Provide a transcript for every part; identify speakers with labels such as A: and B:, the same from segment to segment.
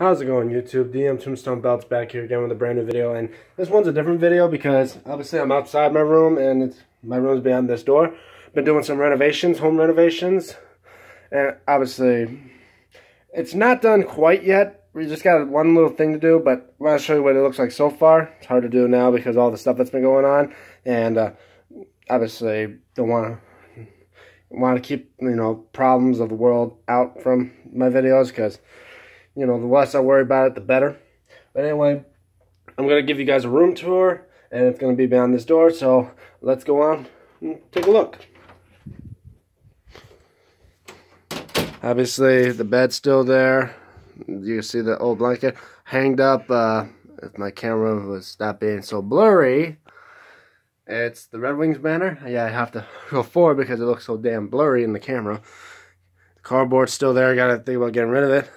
A: How's it going YouTube? DM Tombstone Belts back here again with a brand new video and this one's a different video because obviously I'm outside my room and it's, my room's behind this door. Been doing some renovations, home renovations and obviously it's not done quite yet. We just got one little thing to do but I'm going to show you what it looks like so far. It's hard to do now because all the stuff that's been going on and uh, obviously don't want to want to keep you know problems of the world out from my videos because you know, the less I worry about it, the better. But anyway, I'm going to give you guys a room tour, and it's going to be behind this door, so let's go on and take a look. Obviously, the bed's still there. You see the old blanket hanged up. Uh, if my camera was stop being so blurry, it's the Red Wings banner. Yeah, I have to go forward because it looks so damn blurry in the camera. The cardboard's still there. I got to think about getting rid of it.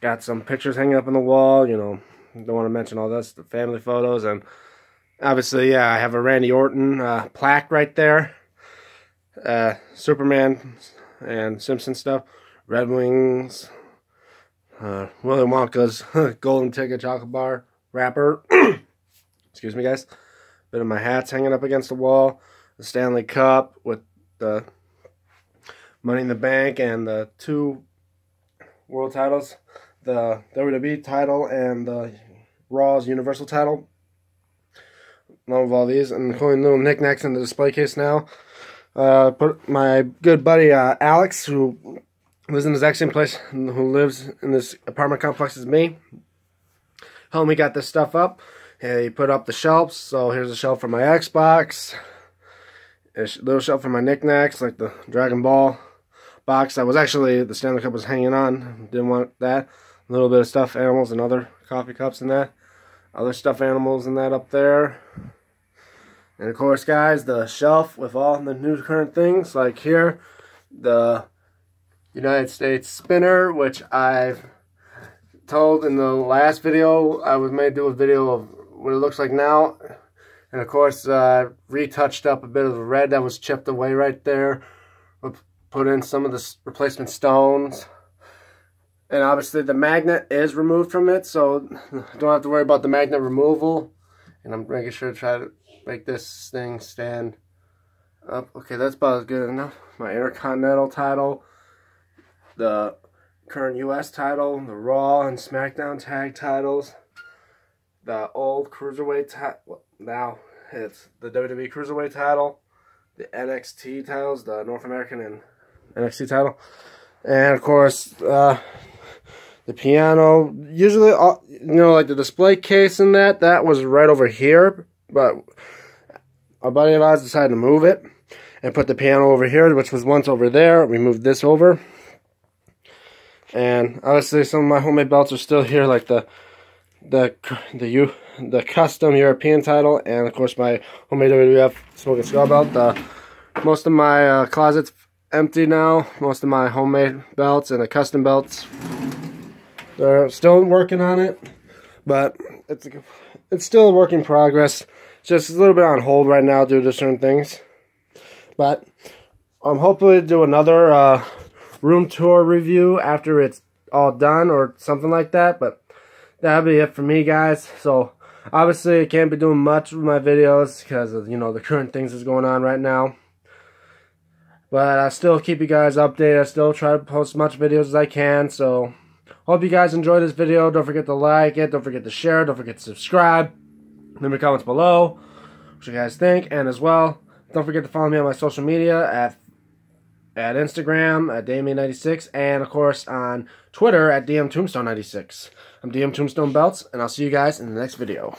A: Got some pictures hanging up on the wall, you know, don't want to mention all this, the family photos, and obviously, yeah, I have a Randy Orton uh, plaque right there. Uh, Superman and Simpson stuff. Red Wings. Uh, Willy Wonka's golden ticket chocolate bar wrapper. Excuse me, guys. Bit of my hats hanging up against the wall. The Stanley Cup with the Money in the Bank and the two world titles the WWE title and the Raw's Universal title. Along with all these, and including little knickknacks in the display case now. Uh, put my good buddy uh, Alex, who lives in the exact same place, who lives in this apartment complex as me, helped me got this stuff up. he put up the shelves. So here's a shelf for my Xbox, a little shelf for my knickknacks, like the Dragon Ball box that was actually the Stanley Cup was hanging on. Didn't want that. A little bit of stuffed animals and other coffee cups and that. Other stuffed animals and that up there. And of course, guys, the shelf with all the new current things. Like here, the United States spinner, which I've told in the last video, I was made do a video of what it looks like now. And of course, uh, retouched up a bit of the red that was chipped away right there. Put in some of the replacement stones. And obviously the magnet is removed from it, so don't have to worry about the magnet removal. And I'm making sure to try to make this thing stand up. Okay, that's about as good enough. My Intercontinental title, the current U.S. title, the Raw and SmackDown tag titles, the old Cruiserweight title, now it's the WWE Cruiserweight title, the NXT titles, the North American and NXT title, and of course, uh, the piano, usually, uh, you know, like the display case and that, that was right over here, but a buddy of ours decided to move it and put the piano over here, which was once over there. We moved this over. And obviously some of my homemade belts are still here, like the the the U the custom European title, and of course my homemade WWF Smoking Skull belt. The, most of my uh, closet's empty now. Most of my homemade belts and the custom belts they're still working on it, but it's it's still a work in progress. It's just a little bit on hold right now due to certain things. But I'm hopefully do another uh, room tour review after it's all done or something like that. But that'll be it for me, guys. So obviously I can't be doing much with my videos because of you know the current things that's going on right now. But I still keep you guys updated. I still try to post as much videos as I can. So Hope you guys enjoyed this video. Don't forget to like it. Don't forget to share. Don't forget to subscribe. Leave me comments below what you guys think. And as well, don't forget to follow me on my social media at at Instagram at Damien96 and of course on Twitter at DM Tombstone96. I'm DM Tombstone Belts and I'll see you guys in the next video.